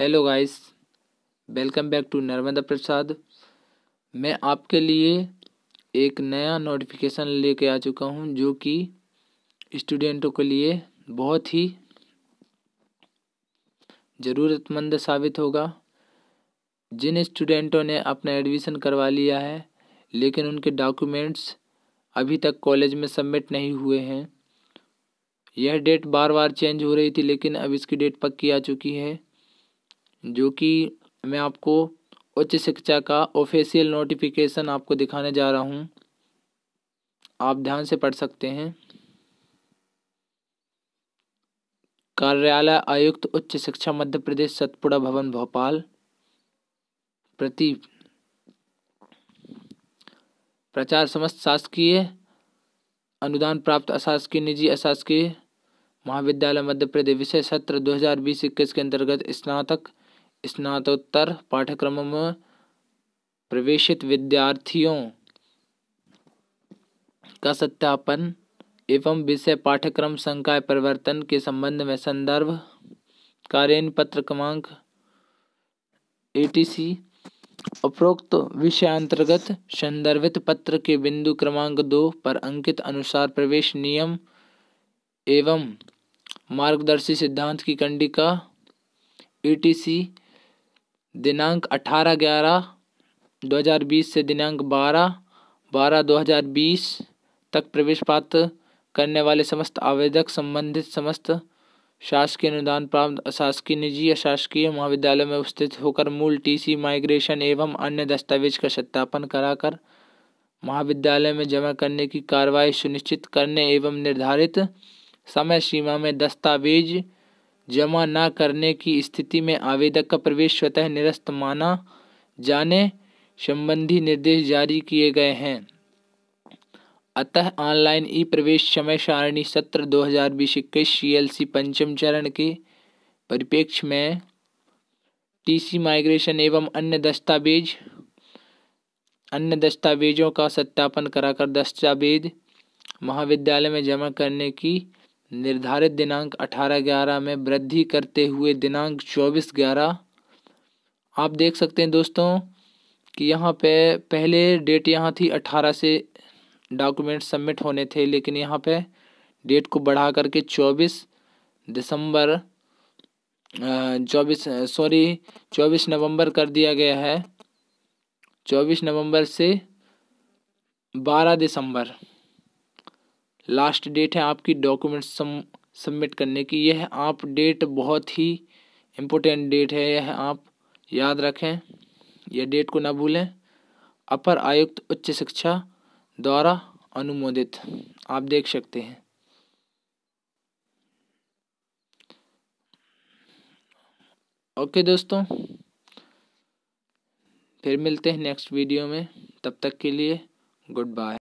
Hello guys welcome back to Narmada Prasad मैं आपके लिए एक नया नोटिफिकेशन लेके आ चुका हूँ, जो कि स्टूडेंटों के लिए बहुत ही ज़रूरतमंद साबित होगा। जिन स्टूडेंटों ने अपना एडमिशन करवा लिया है, लेकिन उनके डॉक्यूमेंट्स अभी तक कॉलेज में सबमिट नहीं हुए हैं। यह डेट बार बार चेंज हो रही थी, लेकिन अब इसकी डेट पक्की आ चुकी है। जो कि मैं आपको उच्च शिक्षा का ऑफिशियल नोटिफिकेशन आपको दिखाने जा रहा हूँ। आप ध्यान से पढ़ सकते हैं। कार्यालय आयुक्त उच्च शिक्षा मध्य प्रदेश सतपुड़ा भवन, भोपाल। प्रति प्रचार समस्त शासकीय अनुदान प्राप्त अशासकीय, निजी अशासकीय महाविद्यालय मध्य प्रदेश विषय सत्र दो हज़ार बीस इक्कीस के अंतर्गत स्नातक स्नातकोत्तर पाठ्यक्रमों में प्रवेशित विद्यार्थियों का सत्यापन एवं विषय पाठ्यक्रम संकाय परिवर्तन के संबंध में संदर्भ कार्यान्वयन पत्र क्रमांक एटीसी उपरोक्त विषयांतर्गत संदर्भित पत्र के बिंदु क्रमांक दो पर अंकित अनुसार प्रवेश नियम एवं मार्गदर्शी सिद्धांत की कंडिका ईटीसी दिनांक अठारह ग्यारह, दो हज़ार बीस से दिनांक बारह बारह दो हज़ार बीस तक प्रवेश प्राप्त करने वाले समस्त आवेदक, संबंधित समस्त शासकीय अनुदान प्राप्त अशासकीय निजी अशासकीय महाविद्यालय में उपस्थित होकर मूल टीसी, माइग्रेशन एवं अन्य दस्तावेज़ का सत्यापन कराकर महाविद्यालय में जमा करने की कार्रवाई सुनिश्चित करने एवं निर्धारित समय सीमा में दस्तावेज़ जमा न करने की स्थिति में आवेदक का प्रवेश स्वतः निरस्त माना जाने संबंधी निर्देश जारी किए गए हैं। अतः ऑनलाइन ई प्रवेश समय सारणी सत्र दो हज़ार बीस इक्कीस सी एल सी पंचम चरण के परिप्रेक्ष्य में टीसी माइग्रेशन एवं अन्य दस्तावेज़, अन्य दस्तावेजों का सत्यापन कराकर दस्तावेज़ महाविद्यालय में जमा करने की निर्धारित दिनांक 18 ग्यारह में वृद्धि करते हुए दिनांक 24 ग्यारह। आप देख सकते हैं दोस्तों कि यहाँ पे पहले डेट यहाँ थी 18 से डॉक्यूमेंट सबमिट होने थे, लेकिन यहाँ पे डेट को बढ़ा करके 24 दिसंबर चौबीस, सॉरी 24 नवंबर कर दिया गया है। 24 नवंबर से 12 दिसंबर। लास्ट डेट है आपकी डॉक्यूमेंट सबमिट करने की। यह आप डेट बहुत ही इम्पोर्टेंट डेट है। यह आप याद रखें। यह डेट को ना भूलें। अपर आयुक्त उच्च शिक्षा द्वारा अनुमोदित। आप देख सकते हैं। ओके दोस्तों। फिर मिलते हैं नेक्स्ट वीडियो में। तब तक के लिए गुड बाय